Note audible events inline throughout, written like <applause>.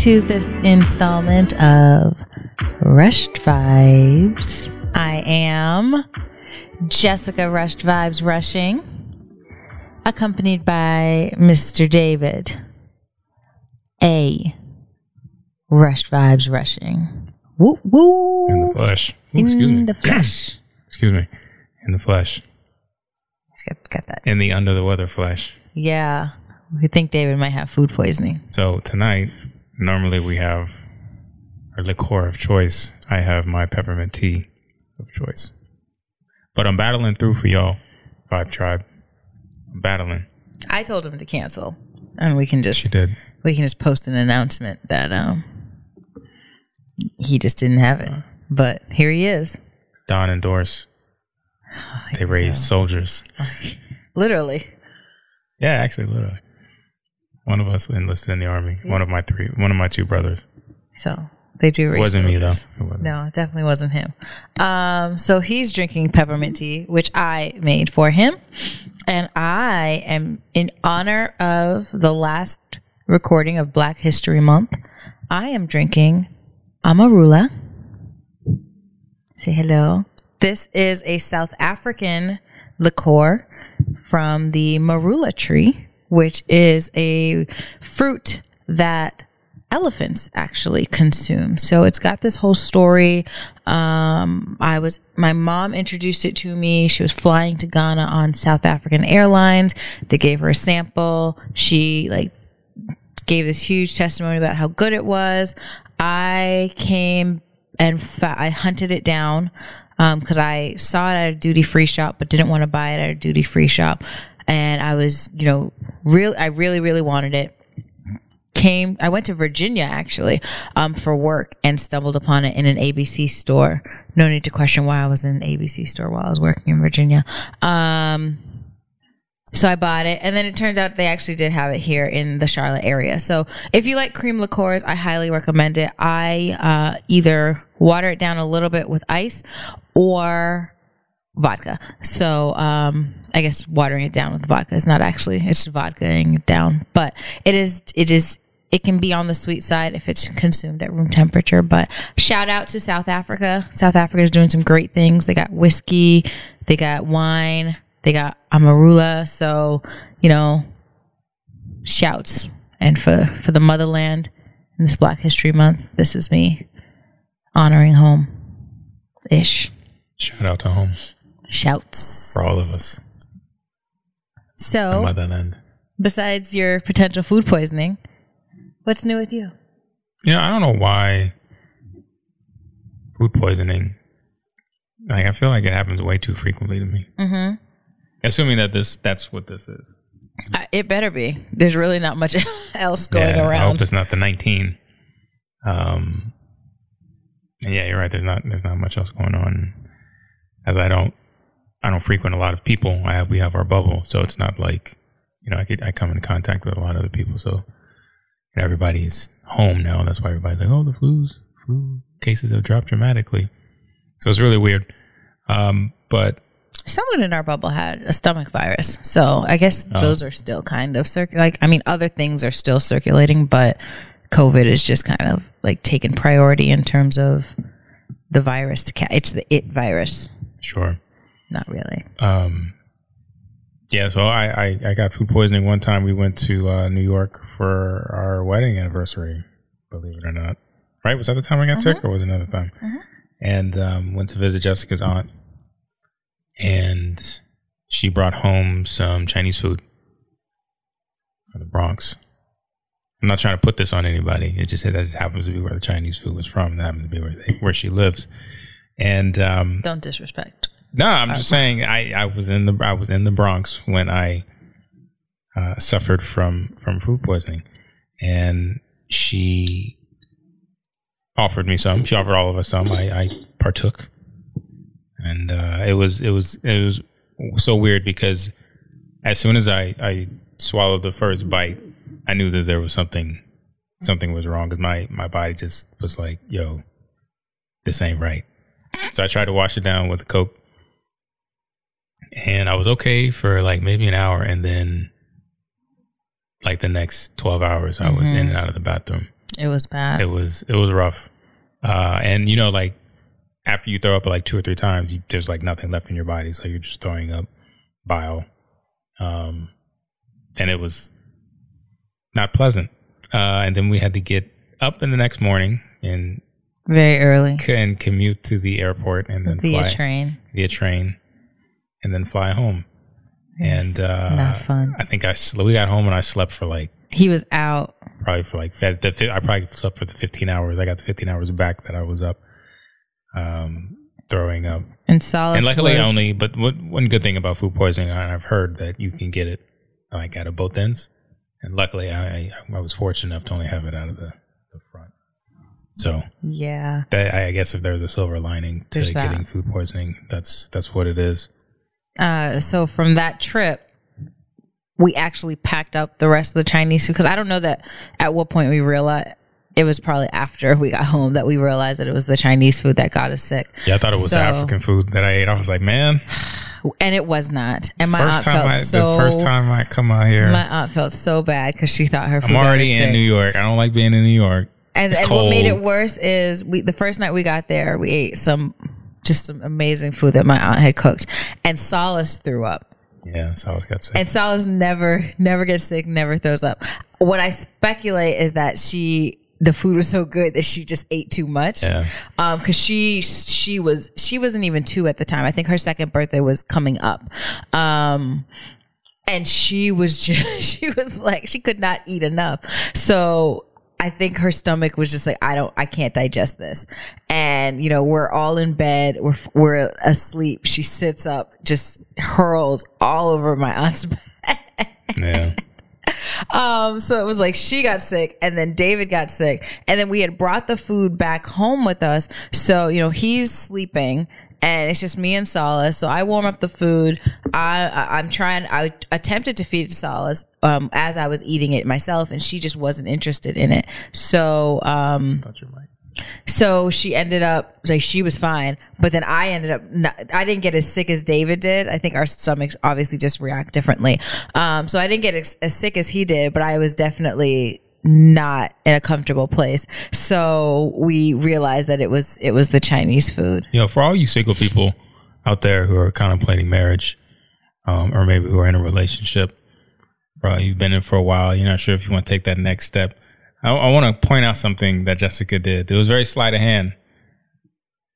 to this installment of Rush'd Vibes. I am Jessica Rush'd Vibes Rushing, accompanied by Mr. David A. Rush'd Vibes Rushing. Woo woo. In the flesh. Ooh, excuse In me. the flesh. <clears throat> Excuse me. In the flesh. He's got, got that. In the under the weather flesh. Yeah. We think David might have food poisoning. So tonight, normally we have our liqueur of choice. I have my peppermint tea of choice. But I'm battling through for y'all, Vibe Tribe. I'm battling. I told him to cancel, and we can just She did. we can just post an announcement that um he just didn't have it. But here he is, It's Don and Doris. They raised soldiers. <laughs> literally. Yeah, actually, literally. One of us enlisted in the army. One of my three, one of my two brothers. So they do. It wasn't me though. It wasn't. No, it definitely wasn't him. Um, so he's drinking peppermint tea, which I made for him, and I am in honor of the last recording of Black History Month. I am drinking Amarula. Say hello. This is a South African liqueur from the marula tree, which is a fruit that elephants actually consume. So it's got this whole story. Um, I was my mom introduced it to me. She was flying to Ghana on South African Airlines. They gave her a sample. She like gave this huge testimony about how good it was. I came and fa- I hunted it down because I saw it at a duty free shop, but didn't want to buy it at a duty free shop. And I was, you know, real. I really, really wanted it. Came. I went to Virginia actually um, for work and stumbled upon it in an ABC store. No need to question why I was in an ABC store while I was working in Virginia. Um, so I bought it, and then it turns out they actually did have it here in the Charlotte area. So if you like cream liqueurs, I highly recommend it. I uh, either water it down a little bit with ice or vodka. So um, I guess watering it down with vodka is not actually it's vodkaing it down, but it is it is it can be on the sweet side if it's consumed at room temperature. But shout out to South Africa. South Africa is doing some great things. They got whiskey, they got wine, they got amarula. So you know, shouts and for for the motherland in this Black History Month. This is me honoring home ish. Shout out to home Shouts for all of us. So, Motherland. besides your potential food poisoning, what's new with you? You know, I don't know why food poisoning. Like, I feel like it happens way too frequently to me. Mm-hmm. Assuming that this that's what this is. Uh, it better be. There's really not much <laughs> else going yeah, I around. hope it's not the nineteen. Um. yeah, you're right. There's not there's not much else going on. As I don't I don't frequent a lot of people. I have we have our bubble, so it's not like you know I could I come into contact with a lot of other people. So you know, everybody's home now. That's why everybody's like, oh, the flu's flu cases have dropped dramatically. So it's really weird. Um, but Someone in our bubble had a stomach virus, so I guess Oh. those are still kind of circ. Like, I mean, other things are still circulating, but COVID is just kind of like taking priority in terms of the virus. To ca- it's the it virus, sure. Not really. Um, yeah, so I, I, I got food poisoning one time. We went to uh, New York for our wedding anniversary, believe it or not. Right? Was that the time I got sick or was it another time? And um, went to visit Jessica's aunt. And she brought home some Chinese food for the Bronx. I'm not trying to put this on anybody. It just that just happens to be where the Chinese food was from. That happens to be where they, where she lives. And um, Don't disrespect. No, I'm just saying I, I was in the I was in the Bronx when I uh, suffered from from food poisoning, and she offered me some. She offered all of us some. I, I partook, and uh, it was it was it was so weird because as soon as I I swallowed the first bite, I knew that there was something something was wrong because my my body just was like, "Yo, this ain't right." So I tried to wash it down with a Coke. And I was okay for like maybe an hour. And then like the next 12 hours I was in and out of the bathroom. It was bad. It was it was rough. Uh and you know like after you throw up like two or three times, you, there's like nothing left in your body, so you're just throwing up bile. Um and it was not pleasant. Uh and then we had to get up in the next morning and Very early and commute to the airport and then via fly train. via train and then fly home. And uh not fun. I think I we got home and I slept for like He was out. probably for like fed the fi- I probably slept for the 15 hours. I got the 15 hours back that I was up um throwing up. And Solace and luckily was, only but what, one good thing about food poisoning and I've heard that you can get it like out of both ends. And luckily I I, I was fortunate enough to only have it out of the the front. So Yeah. that I guess if there's a silver lining to There's that. getting food poisoning, that's that's what it is. Uh, so from that trip, we actually packed up the rest of the Chinese food because I don't know that at what point we realized it was probably after we got home that we realized that it was the Chinese food that got us sick. Yeah, I thought it was So- African food that I ate. I was like, man, <sighs> And it was not. And my first aunt felt I so. the first time I come out here, my aunt felt so bad because she thought her food I'm already in New York. I don't like being in New York. And, and what made it worse is we the first night we got there, we ate some just some amazing food that my aunt had cooked, and Solace threw up. Yeah, so I was got sick. And Solace never never gets sick, never throws up. What I speculate is that she the food was so good that she just ate too much. Yeah. Um, because she she was she wasn't even two at the time. I think her second birthday was coming up. Um and she was <laughs> just she was like she could not eat enough. So I think her stomach was just like I don't I can't digest this. And you know, we're all in bed, we're we're asleep. She sits up, just hurls all over my aunt's <laughs> bed. yeah, Um, so it was like she got sick and then David got sick. And then we had brought the food back home with us. So, you know, he's sleeping and it's just me and Solace. So I warm up the food. I, I I'm trying I attempted to feed it to Solace um as I was eating it myself and she just wasn't interested in it. So um Thought you might. so she ended up like she was fine, but then I ended up not, I didn't get as sick as David did. I think our stomachs obviously just react differently. Um, so I didn't get as, as sick as he did, but I was definitely not in a comfortable place. So we realized that it was it was the Chinese food. You know, for all you single people out there who are contemplating marriage, um, or maybe who are in a relationship, uh, you've been in for a while, you're not sure if you want to take that next step. I, I want to point out something that Jessica did. It was very sleight of hand,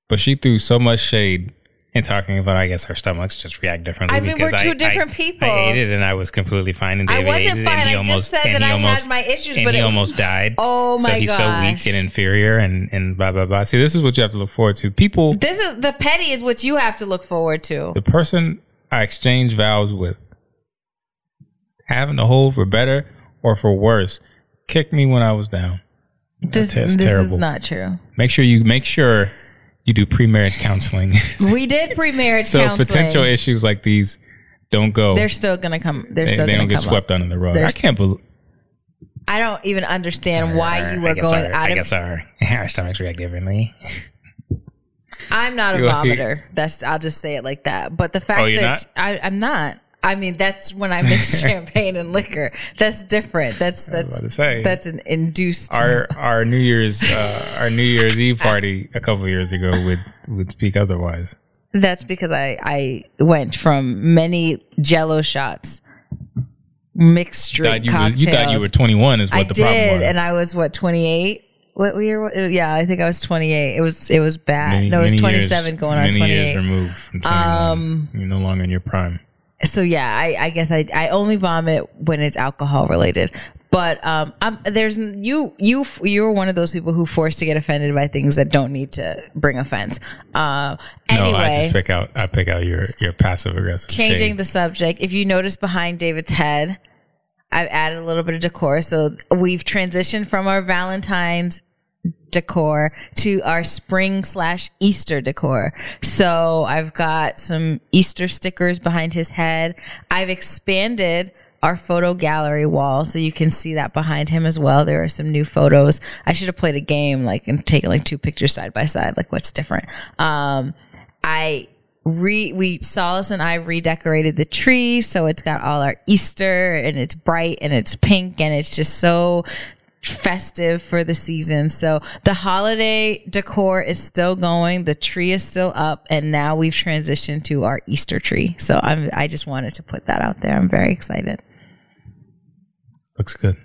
but she threw so much shade in talking about. I guess our stomachs just react differently. I mean, we're two I- different I- people. I ate it and I was completely fine. And I David wasn't ate it fine. And he I just almost, said and that I had almost, my issues, and but he it- almost died. <laughs> Oh my god! So he's so weak and inferior, and and blah blah blah. See, this is what you have to look forward to. People This is the petty is what you have to look forward to. the person I exchanged vows with, having to hold for better or for worse, kicked me when I was down. This, this is terrible. not true. Make sure you make sure you do pre-marriage counseling, <laughs> We did pre-marriage so counseling. potential issues like these don't go. They're still gonna come. They're they, still they gonna come. They don't get swept up. under the rug. I can't believe. I don't even understand why you were going our, out I of. guess <laughs> our, our stomachs react differently. I'm not a vomiter. That's I'll just say it like that. But the fact Oh, that not? I, I'm not. I mean, that's when I mix <laughs> champagne and liquor. That's different. That's that's say. that's an induced. Our our New Year's uh, <laughs> our New Year's Eve party a couple years ago would would speak otherwise. that's because I I went from many Jello shots, mixed You drink thought you, cocktails. was, you thought you were 21 is what I the problem did, was. and I was what 28. What year? Yeah, I think I was 28. It was it was bad. Many- no, it was 27 years- going on many years 28. removed from 21. Um, You're no longer in your prime. So yeah, I, I guess I, I only vomit when it's alcohol related. But um, I'm, there's you you you're one of those people who forced to get offended by things that don't need to bring offense. Uh, anyway, No, I just pick out I pick out your your passive aggressive. changing shade. the subject. If you notice behind David's head, I've added a little bit of decor. So we've transitioned from our Valentine's decor to our spring slash Easter decor. So I've got some Easter stickers behind his head. I've expanded our photo gallery wall so you can see that behind him as well. There are some new photos. I should have played a game like and taken like two pictures side by side, like what's different. Um, I re we Solace and I redecorated the tree so it's got all our Easter and it's bright and it's pink and it's just so festive for the season. So the holiday decor is still going, the tree is still up, and now we've transitioned to our Easter tree. So I'm I just wanted to put that out there. I'm very excited. Looks good.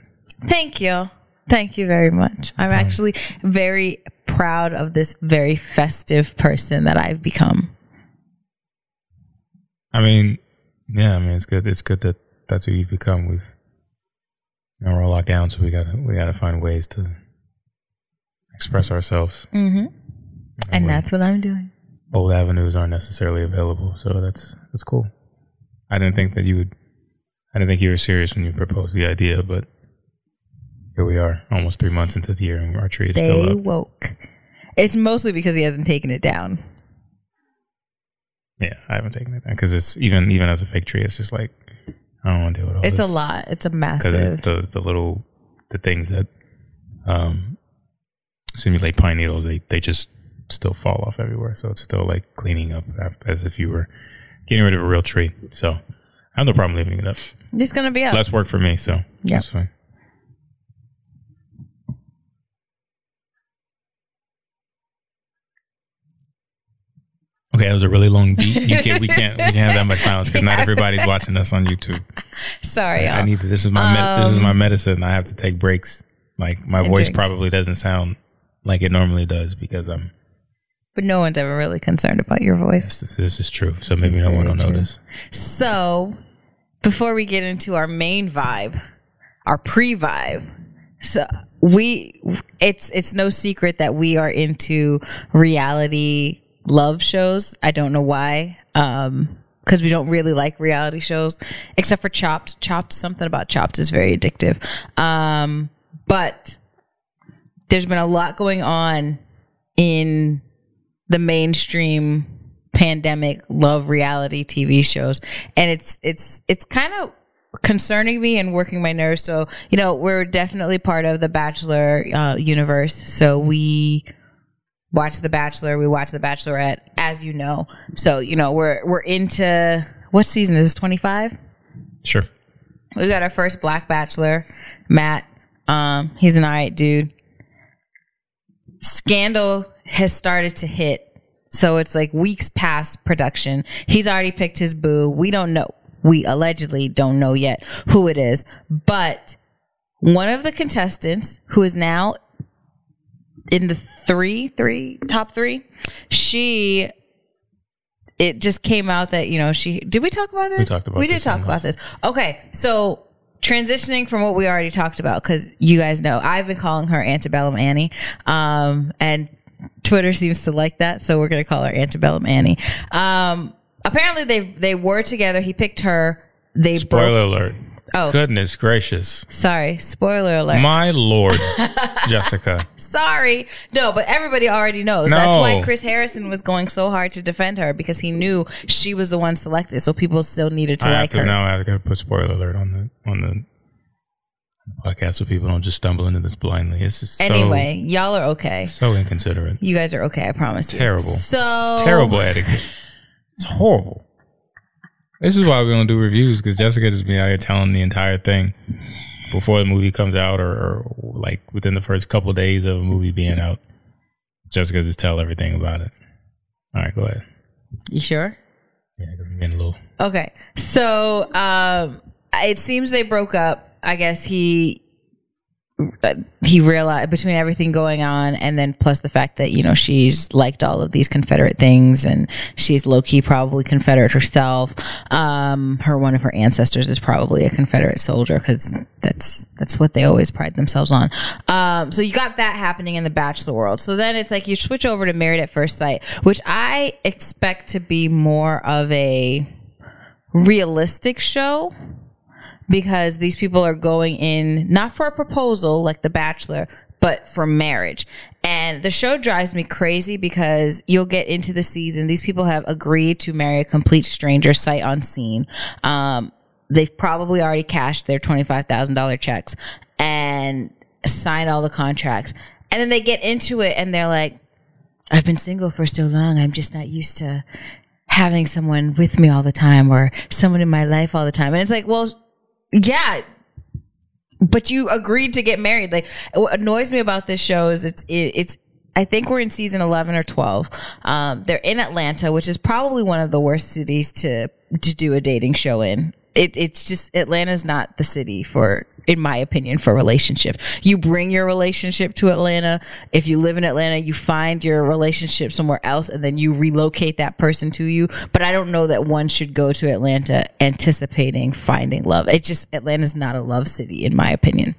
Thank you. Thank you very much. I'm actually very proud of this very festive person that I've become. I mean, yeah, I mean it's good. It's good that that's who you've become. We've you know, we're all locked down, so we gotta we gotta find ways to express ourselves. Mm-hmm. And that's what I'm doing. old avenues aren't necessarily available, so that's that's cool. I didn't think that you would. I didn't think you were serious when you proposed the idea, but here we are, almost three months into the year, and our tree is They still up. woke. It's mostly because he hasn't taken it down. Yeah, I haven't taken it down because it's even even as a fake tree, it's just like I don't want to deal with all It's this. a lot. It's a massive. the the little the things that um simulate pine needles they they just still fall off everywhere so it's still like cleaning up after, as if you were getting rid of a real tree so i have no problem leaving it up It's gonna be up. less work for me so Yeah. that's fine Okay, that was a really long beat. You can't, we can't, we can't have that much silence because not everybody's watching us on YouTube. Sorry, I y'all. need to, this is my med, this is my um, medicine. I have to take breaks. Like my voice drink. probably doesn't sound like it normally does because I'm. but no one's ever really concerned about your voice. This, this is true. So maybe no one will true. notice. So, before we get into our main vibe, our pre-vibe, so we it's it's no secret that we are into reality love shows. I don't know why. Um because we don't really like reality shows except for Chopped. Chopped something about Chopped is very addictive. Um but there's been a lot going on in the mainstream pandemic love reality TV shows, and it's it's it's kind of concerning me and working my nerves. So you know, we're definitely part of the Bachelor uh, universe. So we watch The Bachelor, we watch The Bachelorette, as you know. So you know, we're we're into what season is this? Twenty five. Sure. We got our first Black Bachelor, Matt. Um, he's an alright dude. Scandal has started to hit. So it's like weeks past production. He's already picked his boo. We don't know. We allegedly don't know yet who it is. But one of the contestants who is now in the three, three, top three, she it just came out that, you know, she did we talk about this? We talked about We did talk about this. Okay. So transitioning from what we already talked about, because you guys know I've been calling her Antebellum Annie. Um, and Twitter seems to like that, so we're gonna call her Antebellum Annie. Um, apparently they they were together. He picked her. They broke. Spoiler alert. Oh. Goodness gracious. Sorry, spoiler alert. My lord, <laughs> Jessica. Sorry, no, but everybody already knows. That's why Chris Harrison was going so hard to defend her because he knew she was the one selected. So people still needed to I have like to her. now. I got to put spoiler alert on the on the podcast so people don't just stumble into this blindly. It's just so, Anyway, y'all are okay. so inconsiderate. You guys are okay. I promise. you. Terrible. So Terrible etiquette. It's horrible. This is why we don't do reviews because Jessica just be out here telling the entire thing before the movie comes out or, or like within the first couple days of a movie being out. Jessica just tell everything about it. All right, go ahead. You sure? Yeah, because I'm getting a little. Okay. So um, it seems they broke up. I guess he he realized between everything going on and then plus the fact that you know she's liked all of these confederate things and she's low-key probably confederate herself. Um her one of her ancestors is probably a confederate soldier because that's that's what they always pride themselves on. Um so you got that happening in the bachelor world. So then it's like you switch over to married at first sight which i expect to be more of a realistic show because these people are going in not for a proposal like The Bachelor, but for marriage. And the show drives me crazy because you'll get into the season. These people have agreed to marry a complete stranger sight unseen. Um, they've probably already cashed their $25,000 checks and signed all the contracts. And then they get into it and they're like, I've been single for so long. I'm just not used to having someone with me all the time or someone in my life all the time. And it's like, well, yeah, but you agreed to get married. Like what annoys me about this show is it's it, it's I think we're in season 11 or 12. Um, they're in Atlanta, which is probably one of the worst cities to to do a dating show in. It, it's just Atlanta's not the city for, in my opinion, for relationship. You bring your relationship to Atlanta. If you live in Atlanta, you find your relationship somewhere else, and then you relocate that person to you. But I don't know that one should go to Atlanta anticipating finding love. It just Atlanta's not a love city, in my opinion.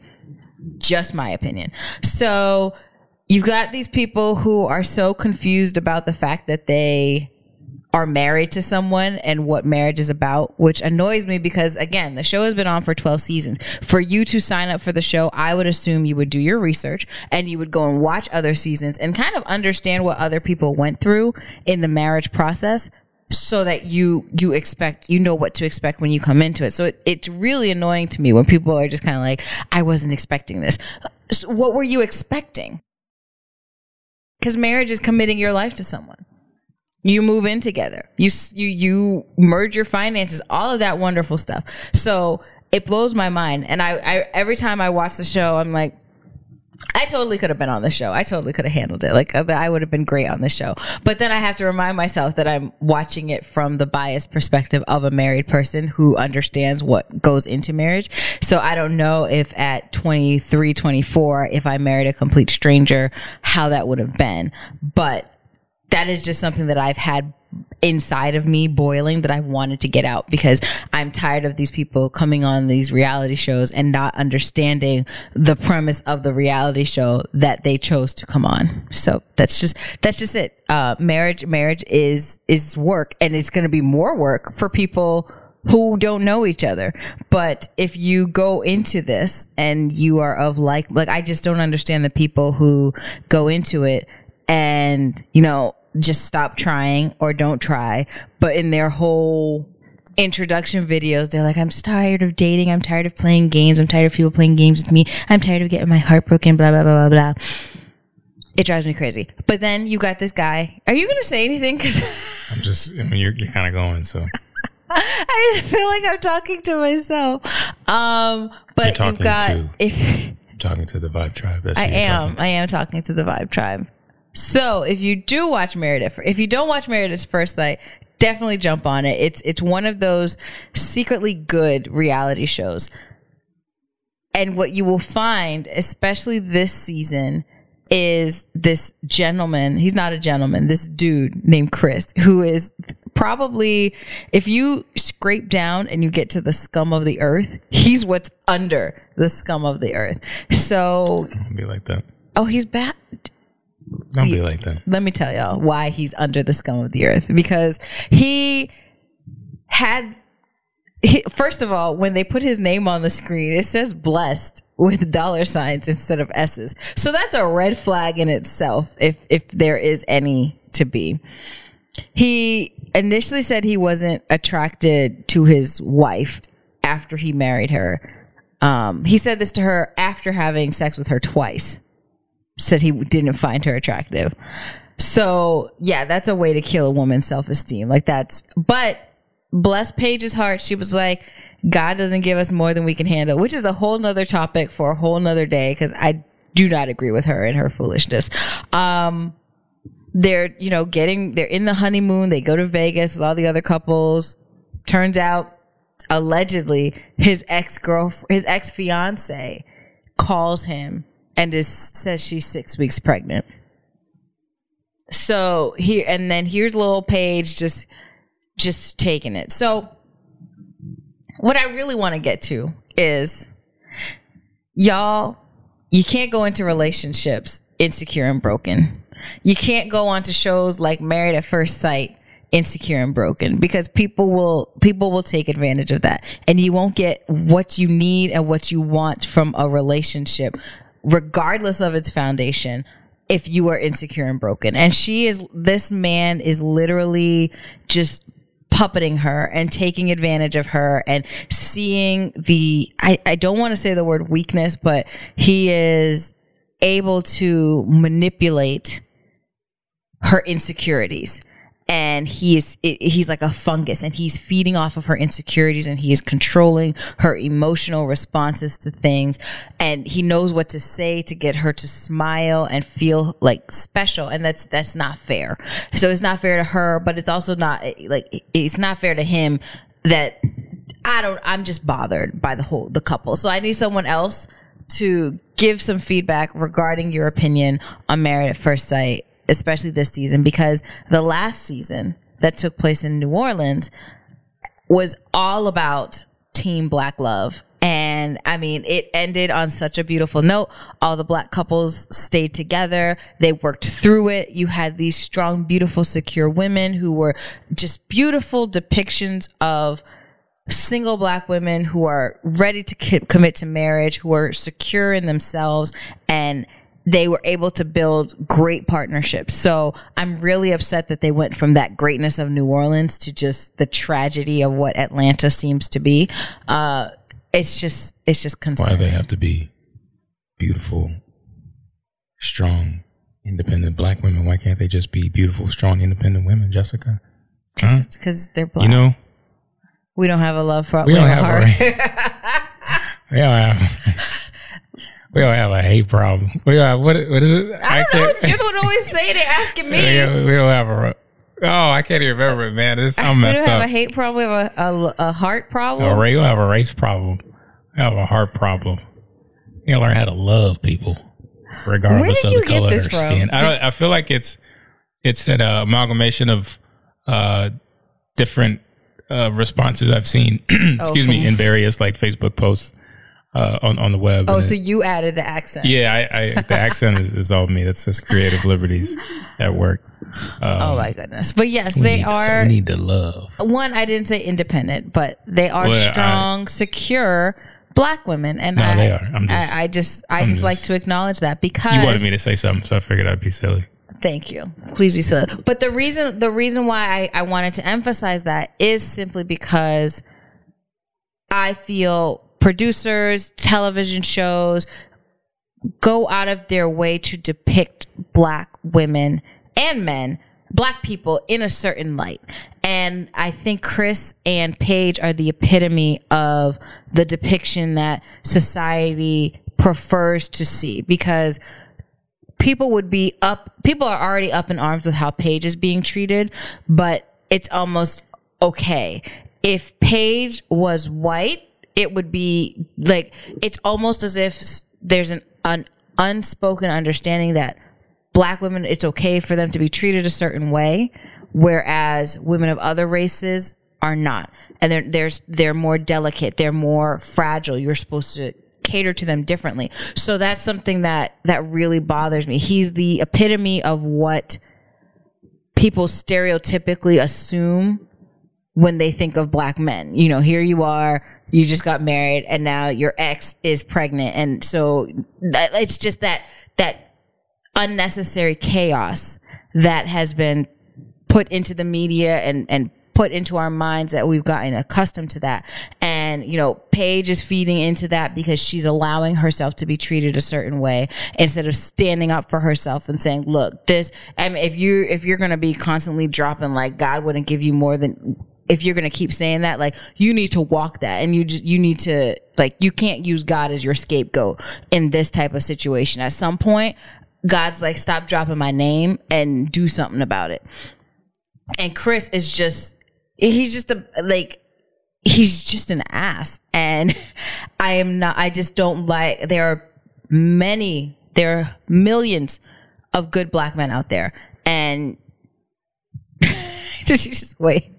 Just my opinion. So you've got these people who are so confused about the fact that they are married to someone and what marriage is about, which annoys me because again, the show has been on for 12 seasons. For you to sign up for the show, I would assume you would do your research and you would go and watch other seasons and kind of understand what other people went through in the marriage process so that you you expect you know what to expect when you come into it. So it, it's really annoying to me when people are just kind of like, I wasn't expecting this. So what were you expecting? Because marriage is committing your life to someone you move in together you you you merge your finances all of that wonderful stuff so it blows my mind and I, I every time i watch the show i'm like I totally could have been on the show. I totally could have handled it. Like uh, I would have been great on the show. But then I have to remind myself that I'm watching it from the biased perspective of a married person who understands what goes into marriage. So I don't know if at 23, 24, if I married a complete stranger, how that would have been. But that is just something that I've had inside of me boiling that I wanted to get out because I'm tired of these people coming on these reality shows and not understanding the premise of the reality show that they chose to come on. So that's just that's just it. Uh, marriage marriage is is work and it's going to be more work for people who don't know each other. But if you go into this and you are of like like I just don't understand the people who go into it and you know just stop trying or don't try. But in their whole introduction videos, they're like, I'm tired of dating. I'm tired of playing games. I'm tired of people playing games with me. I'm tired of getting my heart broken, blah, blah, blah, blah, blah. It drives me crazy. But then you got this guy. Are you going to say anything? Cause <laughs> I'm just, I mean, you're, you're kind of going, so. <laughs> I feel like I'm talking to myself. Um, but you've got, to, if, <laughs> talking to the Vibe Tribe. That's I am. I am talking to the Vibe Tribe. So if you do watch Meredith, if you don't watch Married at First Sight, definitely jump on it. It's it's one of those secretly good reality shows. And what you will find, especially this season, is this gentleman. He's not a gentleman. This dude named Chris, who is probably, if you scrape down and you get to the scum of the earth, he's what's under the scum of the earth. So, be like that. Oh, he's bad. Don't he, be like that. Let me tell y'all why he's under the scum of the earth. Because he had, he, first of all, when they put his name on the screen, it says blessed with dollar signs instead of S's. So that's a red flag in itself, if if there is any to be. He initially said he wasn't attracted to his wife after he married her. Um, he said this to her after having sex with her twice said he didn't find her attractive. So yeah, that's a way to kill a woman's self esteem. Like that's, but bless Paige's heart. She was like, God doesn't give us more than we can handle, which is a whole nother topic for a whole nother day. Cause I do not agree with her and her foolishness. Um, they're, you know, getting, they're in the honeymoon. They go to Vegas with all the other couples. Turns out, allegedly, his ex girlfriend, his ex fiance calls him and is says she's six weeks pregnant. So here and then here's little Paige just just taking it. So what I really want to get to is y'all you can't go into relationships insecure and broken. You can't go on to shows like Married at First Sight insecure and broken because people will people will take advantage of that and you won't get what you need and what you want from a relationship regardless of its foundation if you are insecure and broken. And she is, this man is literally just puppeting her and taking advantage of her and seeing the, I, I don't want to say the word weakness, but he is able to manipulate her insecurities and he is he's like a fungus and he's feeding off of her insecurities and he is controlling her emotional responses to things and he knows what to say to get her to smile and feel like special and that's that's not fair. So it's not fair to her but it's also not like it's not fair to him that I don't I'm just bothered by the whole the couple. So I need someone else to give some feedback regarding your opinion on Married at First Sight especially this season, because the last season that took place in New Orleans was all about team black love. And I mean, it ended on such a beautiful note. All the black couples stayed together. They worked through it. You had these strong, beautiful, secure women who were just beautiful depictions of single black women who are ready to commit to marriage, who are secure in themselves and they were able to build great partnerships. So I'm really upset that they went from that greatness of New Orleans to just the tragedy of what Atlanta seems to be. Uh, it's just, it's just concerning. Why they have to be beautiful, strong, independent black women? Why can't they just be beautiful, strong, independent women, Jessica? Because huh? they're black. You know, we don't have a love for. We don't have heart. A, <laughs> we don't have. <laughs> We don't have a hate problem. We don't have, what, what is it? I, don't I know. You're the one always saying it, asking <laughs> me. we don't have a. Oh, I can't even remember it, man. This, I'm messed up. We don't have a hate problem. We have a, a, a heart problem. No, we don't have a race problem. We have a heart problem. You learn how to love people, regardless of the color of their from? skin. I, I feel like it's it's an uh, amalgamation of uh, different uh, responses I've seen. <clears throat> excuse me, in various like Facebook posts uh, on on the web. Oh, so it, you added the accent? Yeah, I, I the accent is, is, all me. That's that's creative liberties at work. Um, oh my goodness! But yes, they need, are. We need to love. One, I didn't say independent, but they are well, strong, I, secure black women, and no, I, they are. I'm just, I, I just, I just, just like to acknowledge that because you wanted me to say something, so I figured I'd be silly. Thank you. Please be silly. But the reason, the reason why I, I wanted to emphasize that is simply because I feel producers, television shows go out of their way to depict black women and men, black people in a certain light. And I think Chris and Paige are the epitome of the depiction that society prefers to see because people would be up, people are already up in arms with how Paige is being treated, but it's almost okay. If Paige was white, it would be like it's almost as if there's an, an unspoken understanding that black women it's okay for them to be treated a certain way whereas women of other races are not. And they're there's they're more delicate they're more fragile. You're supposed to cater to them differently. So that's something that that really bothers me. He's the epitome of what people stereotypically assume when they think of black men you know here you are you just got married and now your ex is pregnant and so it's just that that unnecessary chaos that has been put into the media and and put into our minds that we've gotten accustomed to that. And, you know, Paige is feeding into that because she's allowing herself to be treated a certain way instead of standing up for herself and saying, look, this, I mean, if you, if you're going to be constantly dropping like God wouldn't give you more than if you're going to keep saying that, like you need to walk that and you just, you need to, like, you can't use God as your scapegoat in this type of situation. At some point, God's like, stop dropping my name and do something about it. And Chris is just, he's just a, like, he's just an ass. And <laughs> I am not, I just don't like, there are many, there are millions of good black men out there. And just, just wait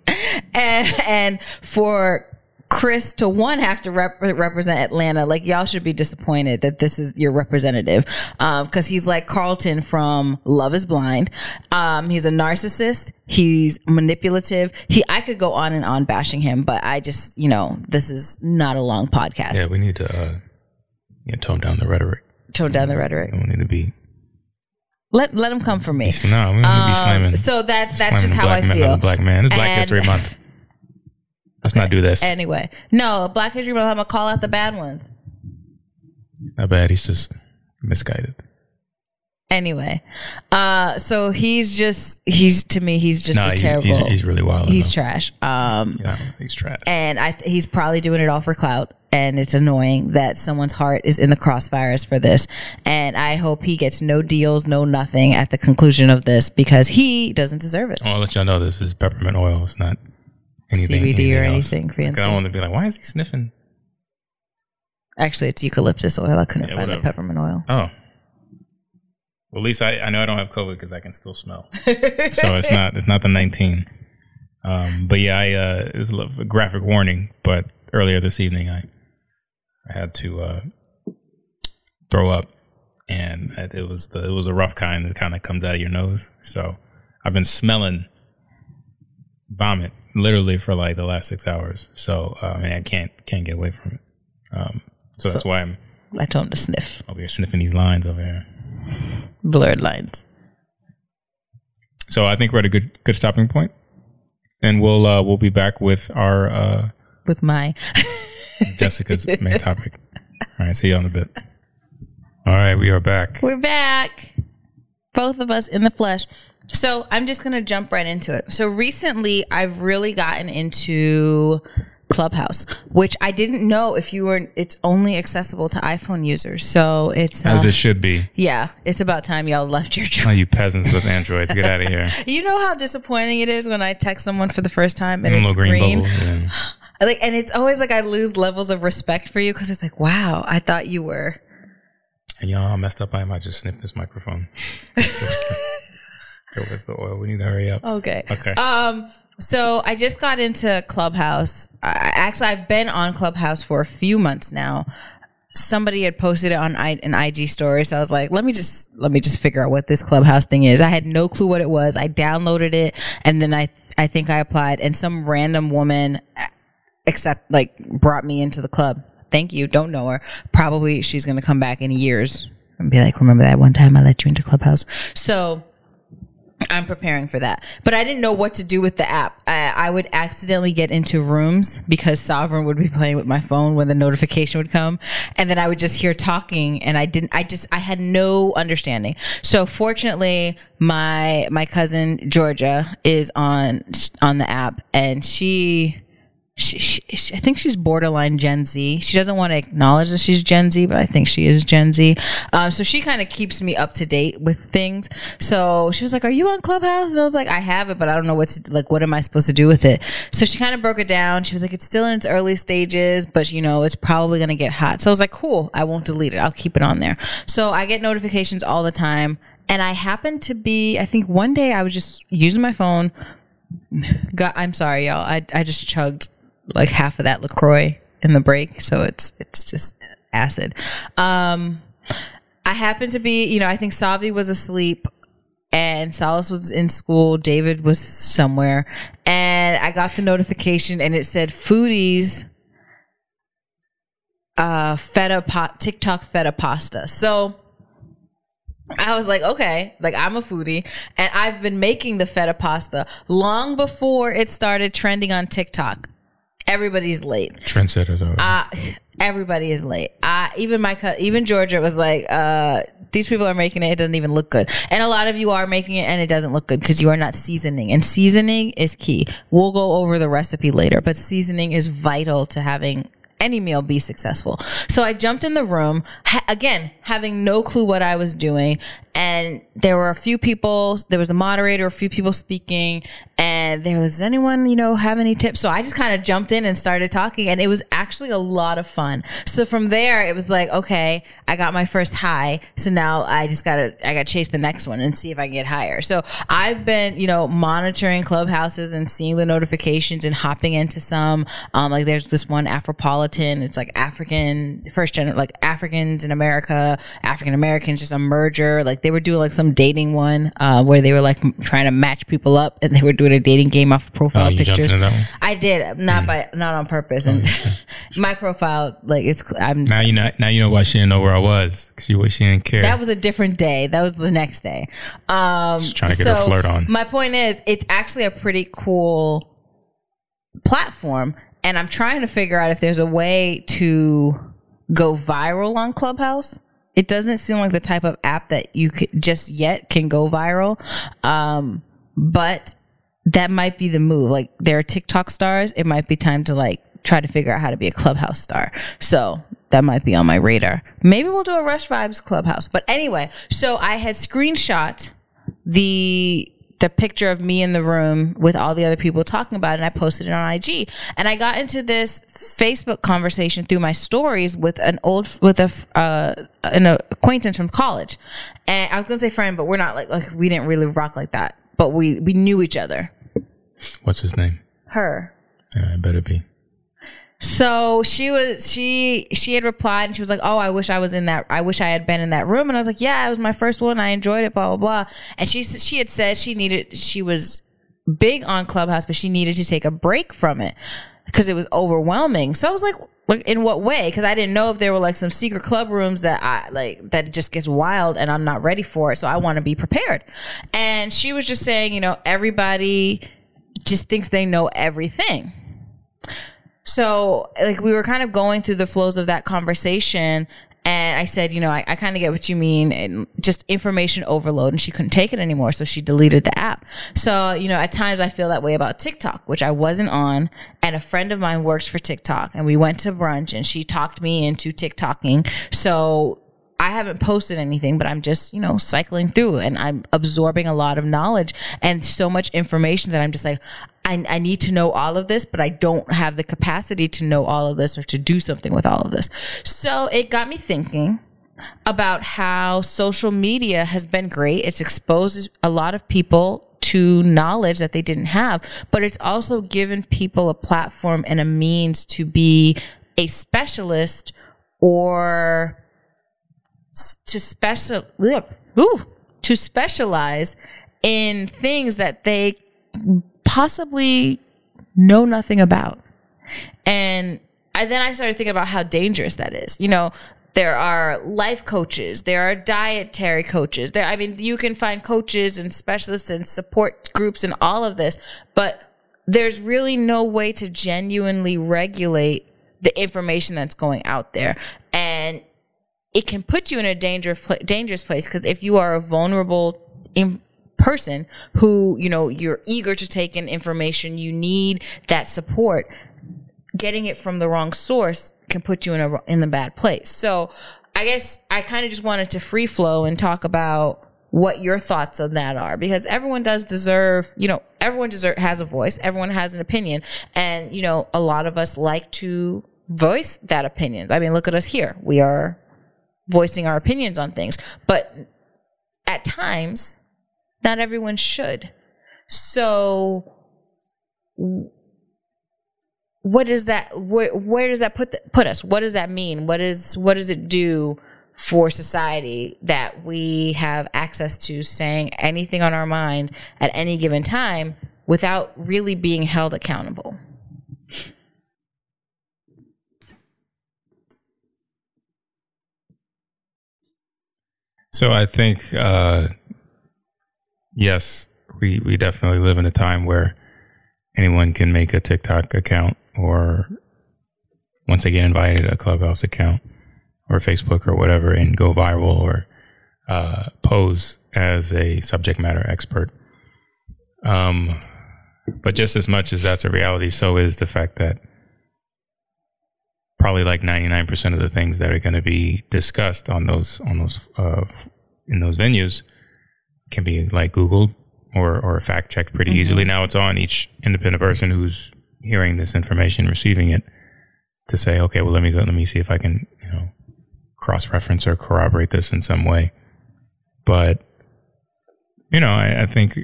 and, and for Chris to one have to rep- represent Atlanta. Like y'all should be disappointed that this is your representative, because um, he's like Carlton from Love Is Blind. Um, he's a narcissist. He's manipulative. He, I could go on and on bashing him, but I just, you know, this is not a long podcast. Yeah, we need to uh, you know, tone down the rhetoric. Tone down the rhetoric. We need to be let let him come for me. No, we um, be slamming. So that that's just how I feel. Black man, it's Black and, History Month. Let's not do this. Anyway, no Black History Month. I'm gonna call out the bad ones. He's not bad. He's just misguided. Anyway, uh, so he's just he's to me he's just a he's, terrible. he's, he's really wild. he's trash. Um, yeah, he's trash. and I he's probably doing it all for clout. And it's annoying that someone's heart is in the crossfires for this. And I hope he gets no deals, no nothing at the conclusion of this because he doesn't deserve it. I'll let y'all know this is peppermint oil. It's not anything, CBD or else. anything Like, fancy. I don't want to be like, why is he sniffing? Actually, it's eucalyptus oil. I couldn't Yeah, find the peppermint oil. Oh. Well, at least I, I know I don't have COVID because I can still smell. <laughs> so it's not it's not the 19. Um, but yeah, I uh, it was a graphic warning. But earlier this evening, I I had to uh, throw up, and it was the it was a rough kind that kind of comes out of your nose. So I've been smelling vomit literally for like the last six hours. So uh, I mean, I can't can't get away from it. Um, so that's why I'm I told him to sniff. Oh, over here sniffing these lines over here. Blurred lines. So I think we're at a good good stopping point, and we'll uh, we'll be back with our uh, With my <laughs> Jessica's main topic. All right, see you on a bit. All right, we are back. We're back. Both of us in the flesh. So I'm just going to jump right into it. So recently, I've really gotten into Clubhouse, which I didn't know if you were, it's only accessible to iPhone users. So it's, As uh, it should be. yeah, it's about time y'all left your Oh, you peasants with androids, get out of here. <laughs> You know how disappointing it is when I text someone for the first time and Little it's green green. bubble. Yeah. <gasps> <laughs> Like, and it's always like I lose levels of respect for you because it's like, wow, I thought you were. And y'all how messed up I am. I just sniffed this microphone. it, was the, <laughs> was the oil. We need to hurry up. Okay. Okay. Um. So I just got into Clubhouse. I, actually, I've been on Clubhouse for a few months now. Somebody had posted it on I, an IG story, so I was like, "Let me just let me just figure out what this Clubhouse thing is." I had no clue what it was. I downloaded it, and then I I think I applied, and some random woman accept like brought me into the club. Thank you. Don't know her. Probably she's gonna come back in years and be like, "Remember that one time I let you into Clubhouse?" So. I'm preparing for that. But I didn't know what to do with the app. I, I would accidentally get into rooms because Sovereign would be playing with my phone when the notification would come. And then I would just hear talking and I didn't, I just, I had no understanding. So fortunately, my, my cousin Georgia is on, on the app and she, she, she, she- I think she's borderline Gen Z. She doesn't want to acknowledge that she's Gen Z, but I think she is Gen Z. Um, so she kind of keeps me up to date with things. So she was like, "Are you on Clubhouse?" And I was like, "I have it, but I don't know what to like. What am I supposed to do with it?" So she kind of broke it down. She was like, "It's still in its early stages, but you know, it's probably gonna get hot." So I was like, "Cool. I won't delete it. I'll keep it on there." So I get notifications all the time. And I happened to be, I think one day I was just using my phone, got I'm sorry, y'all. I I just chugged like half of that LaCroix in the break, so it's it's just acid. Um I happened to be, you know, I think Savi was asleep and Solace was in school, David was somewhere, and I got the notification and it said foodies uh feta pot TikTok feta pasta. So I was like, okay, like I'm a foodie and I've been making the feta pasta long before it started trending on TikTok. Everybody's late. Trendsetters over. Uh, everybody is late. Uh, even my co- even Georgia was like, uh, these people are making it. It doesn't even look good. And a lot of you are making it and it doesn't look good because you are not seasoning. And seasoning is key. We'll go over the recipe later, but seasoning is vital to having any meal be successful. So I jumped in the room ha- again, having no clue what I was doing. And there were a few people, there was a moderator, a few people speaking, and there was, anyone, you know, have any tips? So I just kind of jumped in and started talking, and it was actually a lot of fun. So from there, it was like, okay, I got my first high. So now I just gotta, I gotta chase the next one and see if I can get higher. So I've been, you know, monitoring clubhouses and seeing the notifications and hopping into some, um, like there's this one Afropolitan, it's like African, first gen, like Africans in America, African Americans, just a merger. Like they were doing like some dating one, uh, where they were like m- trying to match people up and they were doing a dating game off of profile Oh, you jumped pictures. into that one? I did, not by, not on purpose. And <laughs> my profile, like it's, I'm, now you know. Now you know why she didn't know where I was because she she didn't care. that was a different day. That was the next day. Um, trying to get her flirt on. My point is, it's actually a pretty cool platform, and I'm trying to figure out if there's a way to go viral on Clubhouse it doesn't seem like the type of app that you could just yet can go viral. Um, but that might be the move. Like there are TikTok stars. It might be time to like try to figure out how to be a clubhouse star. So that might be on my radar. Maybe we'll do a Rush Vibes clubhouse. But anyway, so I had screenshot the the picture of me in the room with all the other people talking about it and I posted it on IG. And I got into this Facebook conversation through my stories with an old with a uh, an acquaintance from college. And I was going to say friend, but we're not like like we didn't really rock like that. But we we knew each other. What's his name? Her. Yeah, it better be. So she was she she had replied and she was like, "Oh, I wish I was in that. I wish I had been in that room." And I was like, "Yeah, it was my first one. I enjoyed it." Blah blah blah. And she she had said she needed she was big on Clubhouse, but she needed to take a break from it because it was overwhelming. So I was like, like in what way? Because I didn't know if there were like some secret club rooms that I like that just gets wild and I'm not ready for it. So I want to be prepared. And she was just saying, you know, everybody just thinks they know everything. So, like, we were kind of going through the flows of that conversation. And I said, you know, I, I kind of get what you mean, and just information overload. And she couldn't take it anymore. So she deleted the app. So, you know, at times I feel that way about TikTok, which I wasn't on. And a friend of mine works for TikTok. And we went to brunch and she talked me into TikToking. So I haven't posted anything, but I'm just, you know, cycling through and I'm absorbing a lot of knowledge and so much information that I'm just like, I, I need to know all of this, but I don't have the capacity to know all of this or to do something with all of this. So it got me thinking about how social media has been great. It's exposed a lot of people to knowledge that they didn't have, but it's also given people a platform and a means to be a specialist or to special ooh, to specialize in things that they possibly know nothing about. And I, then I started thinking about how dangerous that is. You know, there are life coaches, there are dietary coaches. There, I mean, you can find coaches and specialists and support groups and all of this, but there's really no way to genuinely regulate the information that's going out there. And it can put you in a dangerous dangerous place because if you are a vulnerable person who you know you're eager to take in information you need that support getting it from the wrong source can put you in a in the bad place so i guess i kind of just wanted to free flow and talk about what your thoughts on that are because everyone does deserve you know everyone deserve has a voice everyone has an opinion and you know a lot of us like to voice that opinion i mean look at us here we are voicing our opinions on things. But at times, not everyone should. So, what is that? Where, where does that put the, put us? What does that mean? What is what does it do for society that we have access to saying anything on our mind at any given time without really being held accountable? So I think, uh, yes, we, we definitely live in a time where anyone can make a TikTok account or once they get invited, a Clubhouse account or Facebook or whatever and go viral or uh, pose as a subject matter expert. Um, but just as much as that's a reality, so is the fact that probably like 99% of the things that are going to be discussed on those on those uh, in those venues can be like googled or or fact checked pretty mm-hmm. easily now it's on each independent person who's hearing this information receiving it to say okay well let me go let me see if i can you know cross reference or corroborate this in some way but you know i, I think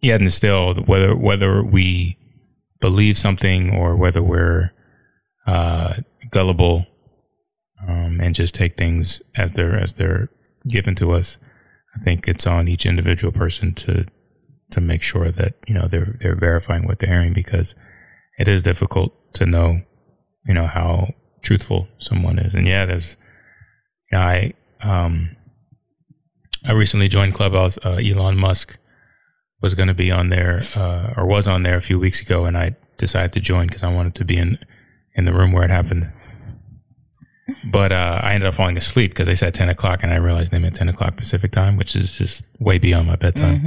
yet and still whether whether we believe something or whether we're uh, gullible um, and just take things as they're as they're given to us. I think it's on each individual person to to make sure that you know they're they're verifying what they're hearing because it is difficult to know you know how truthful someone is. And yeah, there's you know, I um I recently joined Clubhouse. Uh, Elon Musk was going to be on there uh, or was on there a few weeks ago, and I decided to join because I wanted to be in in the room where it happened. But uh, I ended up falling asleep because they said 10 o'clock and I realized they meant 10 o'clock Pacific time, which is just way beyond my bedtime.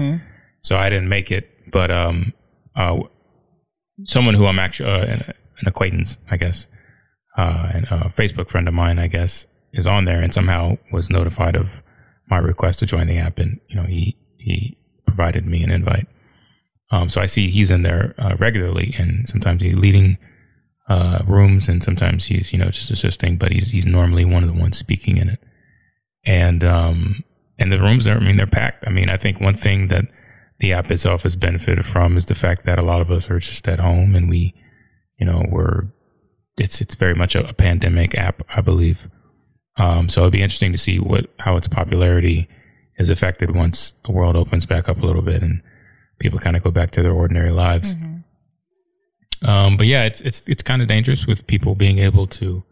So I didn't make it. But um, uh, someone who I'm actually uh, an, an acquaintance, I guess, uh, and a Facebook friend of mine, I guess, is on there and somehow was notified of my request to join the app. And, you know, he, he provided me an invite. Um, so I see he's in there uh, regularly and sometimes he's leading uh, rooms, and sometimes he's you know just assisting, but he's he's normally one of the ones speaking in it. And um, and the rooms are, I mean, they're packed. I mean, I think one thing that the app itself has benefited from is the fact that a lot of us are just at home, and we, you know, we're it's it's very much a, a pandemic app, I believe. Um, so it'd be interesting to see what how its popularity is affected once the world opens back up a little bit and people kind of go back to their ordinary lives. Um, but yeah, it's it's it's kind of dangerous with people being able to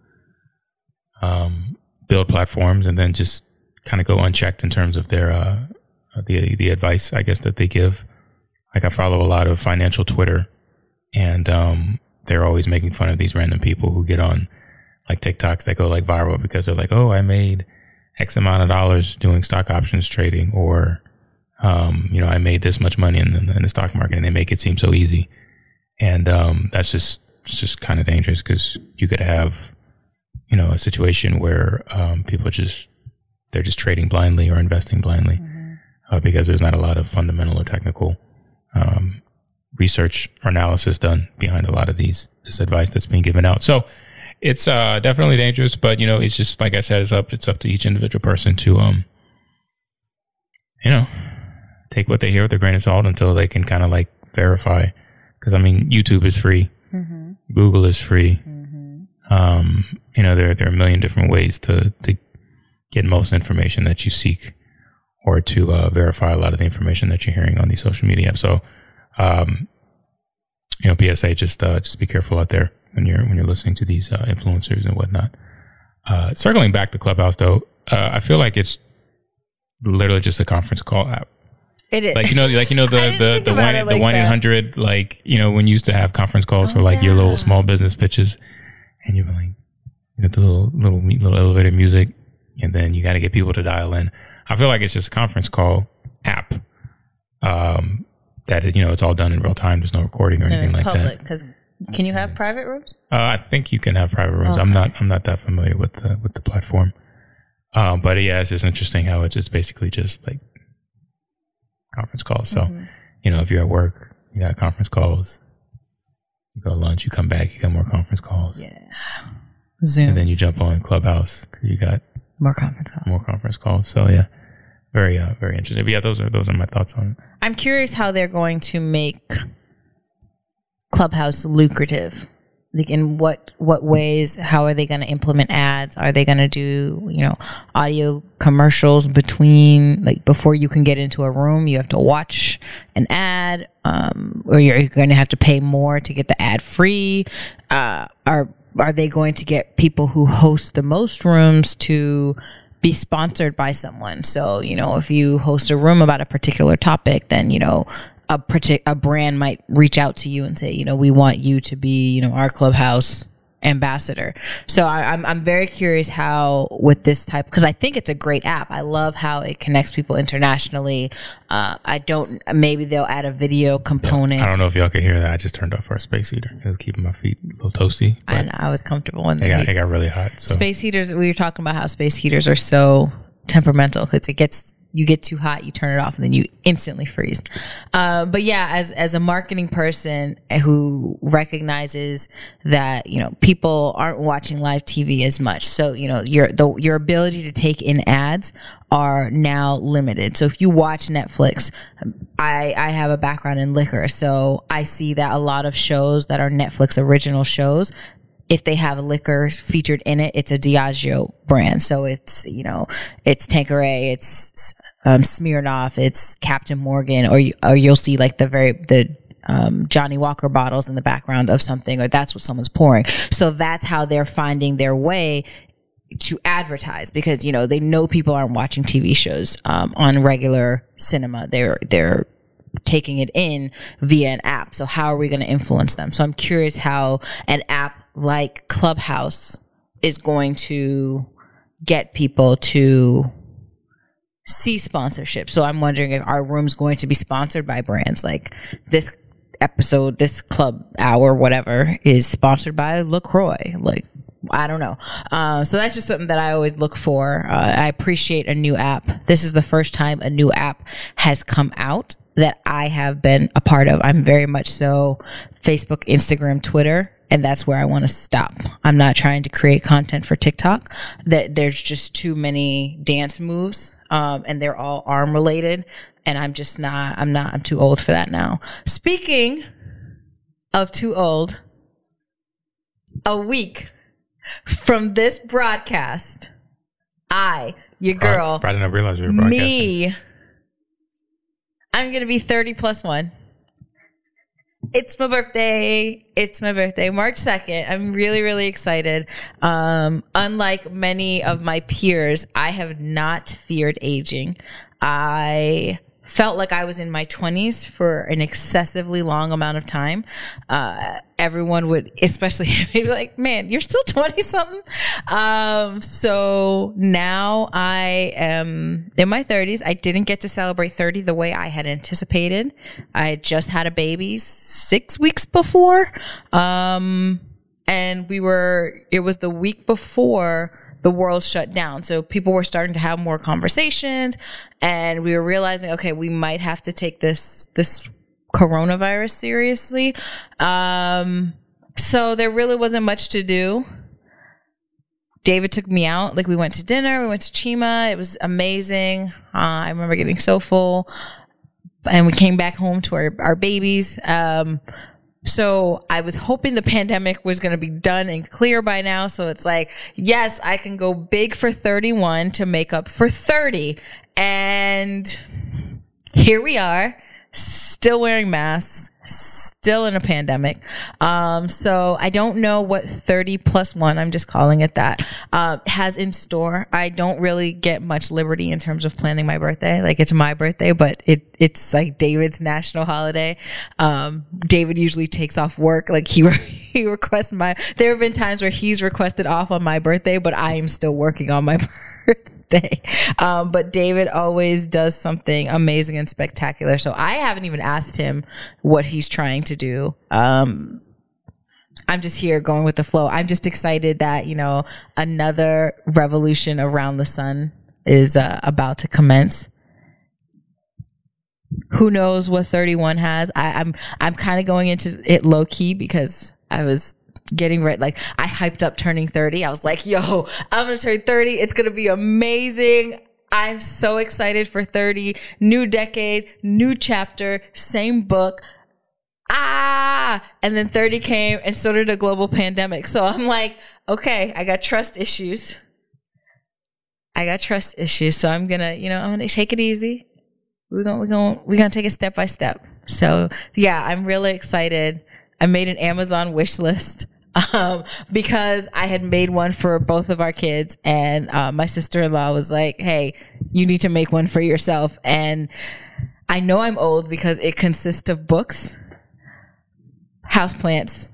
um, build platforms and then just kind of go unchecked in terms of their uh, the the advice I guess that they give. Like I follow a lot of financial Twitter, and um, they're always making fun of these random people who get on like TikToks that go like viral because they're like, oh, I made X amount of dollars doing stock options trading, or um, you know, I made this much money in in the stock market, and they make it seem so easy and um, that's just just kind of dangerous because you could have you know a situation where um, people just they're just trading blindly or investing blindly uh, because there's not a lot of fundamental or technical um, research or analysis done behind a lot of these this advice that's being given out. So it's uh, definitely dangerous, but you know it's just like I said, it's up it's up to each individual person to um you know take what they hear with a grain of salt until they can kind of like verify because I mean, YouTube is free, Google is free. Um, you know, there there are a million different ways to to get most information that you seek, or to uh, verify a lot of the information that you're hearing on these social media apps. So, um, you know, PSA, just uh, just be careful out there when you're when you're listening to these uh, influencers and whatnot. Uh, circling back to Clubhouse, though, uh, I feel like it's literally just a conference call app It is like you know like you know the the the one it the like one eight hundred like you know when you used to have conference calls Oh, for like your little small business pitches, and you were like you know the little little little elevator music, and then you got to get people to dial in. I feel like it's just a conference call app. Um, that you know it's all done in real time. There's no recording or and anything like public that. because can you have private rooms? Uh, I think you can have private rooms. I'm not I'm not that familiar with the with the platform. Um, but yeah, it's just interesting how it's just basically just like conference calls. So, Mm-hmm. you know, if you're at work, you got conference calls. You go to lunch, you come back, you got more conference calls, Yeah. Zoom. and then you jump on Clubhouse because you got more conference calls. more conference calls. So yeah, very uh, very interesting. But yeah, those are those are my thoughts on it. I'm curious how they're going to make Clubhouse lucrative. Like in what what ways? How are they going to implement ads? Are they going to do you know audio commercials between like before you can get into a room? You have to watch an ad, um, or you're going to have to pay more to get the ad free. Uh, are are they going to get people who host the most rooms to be sponsored by someone. So, you know, if you host a room about a particular topic, then, you know, a partic- a brand might reach out to you and say, you know, we want you to be, you know, our clubhouse ambassador. So I, I'm I'm very curious how with this type because I think it's a great app. I love how it connects people internationally. Uh, I don't maybe they'll add a video component. I don't know if y'all can hear that. I just turned off our space heater. It was keeping my feet a little toasty, And I was comfortable in it got it got really hot. So space heaters. We were talking about how space heaters are so temperamental because it gets you get too hot, you turn it off, and then you instantly freeze. Uh, but yeah, as as a marketing person who recognizes that you know people aren't watching live TV as much, so you know your the, your ability to take in ads are now limited. So if you watch Netflix, I I have a background in liquor, so I see that a lot of shows that are Netflix original shows if they have liquor featured in it, it's a Diageo brand. So it's, you know, it's Tanqueray, it's um, Smirnoff, it's Captain Morgan, or, you, or you'll see like the very, the, um, Johnnie Walker bottles in the background of something, or that's what someone's pouring. So that's how they're finding their way to advertise because, you know, they know people aren't watching TV shows, um, on regular cinema. They're, they're, taking it in via an app. So how are we going to influence them? So I'm curious how an app like Clubhouse is going to get people to see sponsorship. So I'm wondering if our room's going to be sponsored by brands like this episode, this club hour, whatever, is sponsored by LaCroix. Like, I don't know. Uh, so that's just something that I always look for. Uh, I appreciate a new app. This is the first time a new app has come out that I have been a part of. I'm very much so Facebook, Instagram, Twitter, and that's where I want to stop. I'm not trying to create content for TikTok. That there's just too many dance moves, um, and they're all arm related, and I'm just not. I'm not. I'm too old for that now. Speaking of too old, a week from this broadcast, I, your girl, I, I didn't realize you were broadcasting. me, I'm gonna be 30 plus one. It's my birthday. It's my birthday, March 2nd. I'm really, really excited. Um, unlike many of my peers, I have not feared aging. I felt like I was in my 20s for an excessively long amount of time. Uh, everyone would, especially <laughs> be like, man, you're still 20 something. Um, so now I am in my 30s. I didn't get to celebrate 30 the way I had anticipated. I just had a baby six weeks before. Um, and we were, it was the week before the world shut down. So people were starting to have more conversations and we were realizing, okay, we might have to take this, this coronavirus seriously. Um, so there really wasn't much to do. David took me out. Like we went to dinner, we went to Chima. It was amazing. Uh, I remember getting so full and we came back home to our, our babies. Um, so I was hoping the pandemic was going to be done and clear by now. So it's like, yes, I can go big for 31 to make up for 30. And here we are, still wearing masks, still in a pandemic. Um, so I don't know what 30 plus one, I'm just calling it that, uh, has in store. I don't really get much liberty in terms of planning my birthday. Like it's my birthday, but it, it's like David's national holiday. Um, David usually takes off work. Like he, <laughs> he requests my, there have been times where he's requested off on my birthday, but I am still working on my <laughs> birthday. Um, but David always does something amazing and spectacular. So I haven't even asked him what he's trying to do. Um, I'm just here going with the flow. I'm just excited that, you know, another revolution around the sun is uh, about to commence. Who knows what 31 has? I, I'm I'm kind of going into it low key because I was getting ready. Like I hyped up turning 30. I was like, yo, I'm gonna turn 30. It's gonna be amazing. I'm so excited for 30. New decade, new chapter, same book. Ah, and then 30 came and so did a global pandemic. So I'm like, okay, I got trust issues. I got trust issues. So I'm gonna, you know, I'm gonna take it easy. We're gonna, we're gonna, we're gonna take it step by step. So yeah, I'm really excited. I made an Amazon wish list um, because I had made one for both of our kids, and uh, my sister in law was like, "Hey, you need to make one for yourself." And I know I'm old because it consists of books, houseplants,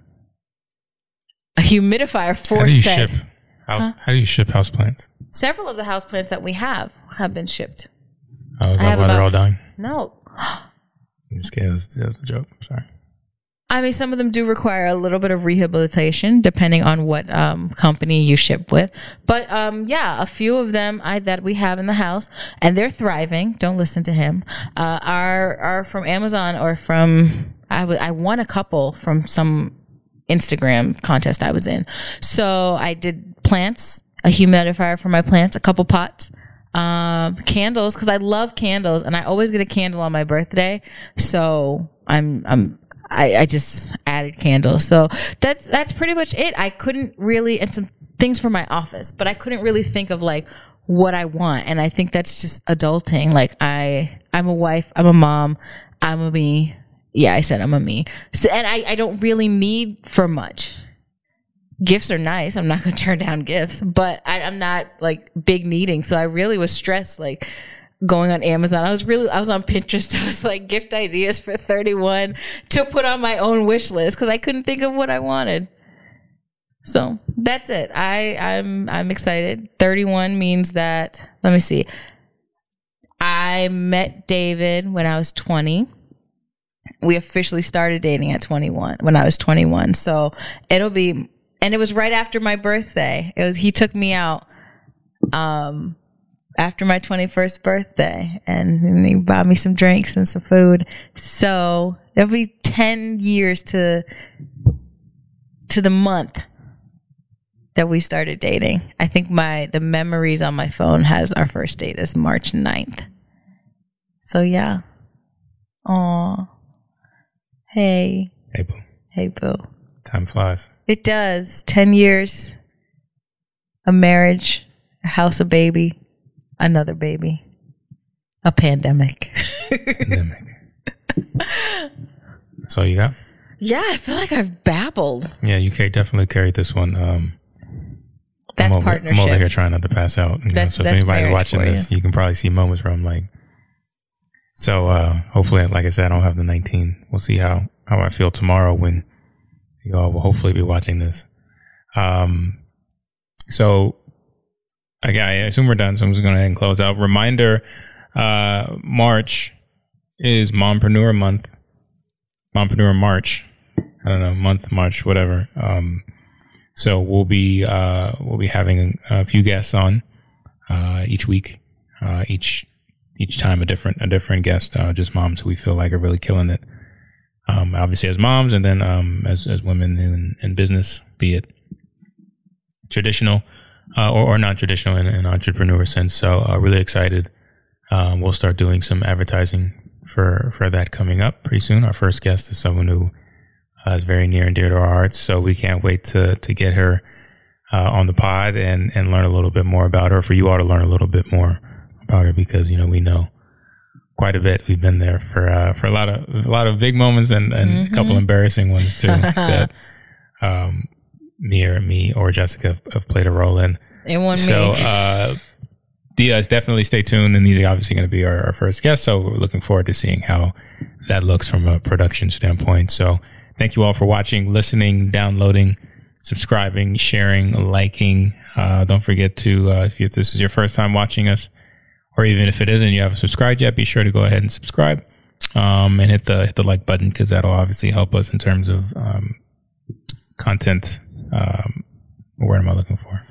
a humidifier for How do you set. ship house? How do you ship houseplants? Several of the houseplants that we have have been shipped. Oh, is that why they're all dying? No, I'm just kidding. That's, that's a joke. I'm sorry. I mean, some of them do require a little bit of rehabilitation, depending on what um, company you ship with. But um, yeah, a few of them I, that we have in the house, and they're thriving. Don't listen to him. Uh, are are from Amazon or from I w- I won a couple from some Instagram contest I was in. So I did plants, a humidifier for my plants, a couple pots, um, candles because I love candles and I always get a candle on my birthday. So I'm I'm I, I just added candles. So that's that's pretty much it. I couldn't really and some things for my office, but I couldn't really think of like what I want. And I think that's just adulting. Like I I'm a wife, I'm a mom, I'm a me. Yeah, I said I'm a me. So and I, I don't really need for much gifts are nice. I'm not gonna <laughs> turn down gifts, but I, I'm not like big needing. So I really was stressed, like going on Amazon. I was really, I was on Pinterest. <laughs> I was like gift ideas for 31 to put on my own wish list because I couldn't think of what I wanted. So that's it. I I'm I'm excited. 31 means that let me see. I met David when I was 20. We officially started dating at 21 when I was 21. So it'll be and it was right after my birthday. It was he took me out um after my 21st birthday and he bought me some drinks and some food. So it'll be 10 years to to the month that we started dating. I think my the memories on my phone has our first date as March 9th. So yeah. Aw. Hey. Hey, boo. Hey boo. Time flies. It does. 10 years. A marriage, a house, a baby, another baby, a pandemic. Pandemic. That's all you got? yeah, I feel like I've babbled. Yeah, you ca- definitely carried this one. Um, That's I'm over, partnership. I'm over here trying not to pass out. You know, That's- so if anybody's watching this, you. can probably see moments where I'm like, so uh, hopefully, like I said, I don't have the 19. We'll see how, how I feel tomorrow when you all will hopefully be watching this. Um, so okay, I assume we're done. So I'm just going to and close out. Reminder, uh, March is Mompreneur month. Mompreneur March. I don't know, month, March, whatever. Um, so we'll be uh, we'll be having a few guests on uh, each week, uh, each each time a different a different guest, uh, just moms who we feel like are really killing it. Um, obviously as moms, and then um, as as women in, in business, be it traditional uh, or, or non traditional in an entrepreneur sense. So uh, really excited. Um, we'll start doing some advertising for for that coming up pretty soon. Our first guest is someone who uh, is very near and dear to our hearts. So we can't wait to to get her uh, on the pod and and learn a little bit more about her. For you all to learn a little bit more about her because you know we know quite a bit. We've been there for uh, for a lot of a lot of big moments and, and a couple embarrassing ones too <laughs> that um, me or me or Jessica have, have played a role in. It won So uh, Diaz, definitely stay tuned, and these are obviously going to be our, our first guests. So we're looking forward to seeing how that looks from a production standpoint. So thank you all for watching, listening, downloading, subscribing, sharing, liking. Uh, don't forget to uh, if you, this is your first time watching us, or even if it isn't, you haven't subscribed yet, be sure to go ahead and subscribe um, and hit the hit the like button because that'll obviously help us in terms of um, content. Um, word am I looking for?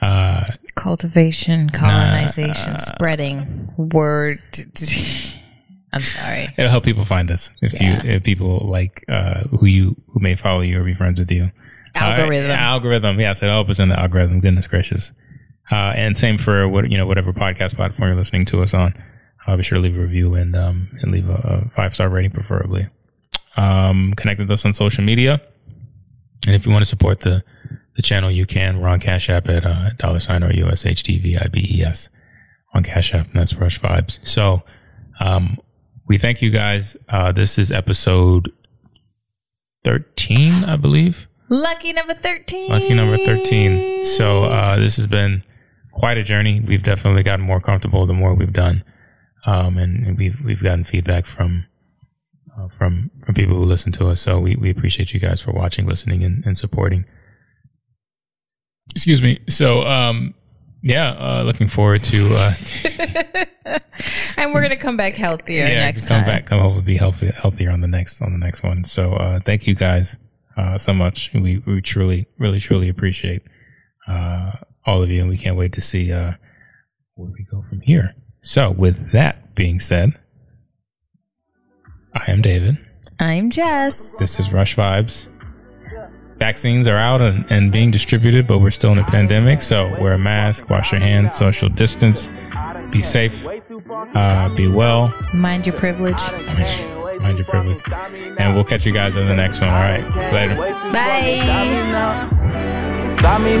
Uh, Cultivation, colonization, spreading, word. <laughs> I'm sorry. it'll help people find us if Yeah. you if people like uh, who you who may follow you or be friends with you. Algorithm. Uh, algorithm. Yes, it'll help us in the algorithm. Goodness gracious. Uh, and same for what you know, whatever podcast platform you're listening to us on. Uh, be sure to leave a review and um, and leave a, a five star rating, preferably. Um, connect with us on social media, and if you want to support the the channel, you can. We're on Cash App at uh, dollar sign or USHDVIBES on Cash App, and that's Rush'd Vibes. So, um, we thank you guys. Uh, this is episode thirteen, I believe. Lucky number 13. Lucky number 13. So uh, this has been quite a journey. We've definitely gotten more comfortable the more we've done, um, and, and we've we've gotten feedback from uh, from from people who listen to us. So we, we appreciate you guys for watching, listening, and, and supporting. Excuse me. So um, yeah, uh, looking forward to uh, <laughs> And we're going to come back healthier yeah next come time. back, come hopefully be healthy, healthier on the next on the next one. So uh, thank you guys uh, so much. We we truly, really, truly appreciate uh, all of you, and we can't wait to see uh, where we go from here. So, with that being said, I am David. I'm Jess. This is Rush'd Vibes. Vaccines are out and, and being distributed, but we're still in a pandemic. So, wear a mask, wash your hands, social distance, be safe, uh, be well, Mind your privilege. <laughs> mind your privilege. And we'll catch you guys in the next one. All right. Later. Bye. Stop me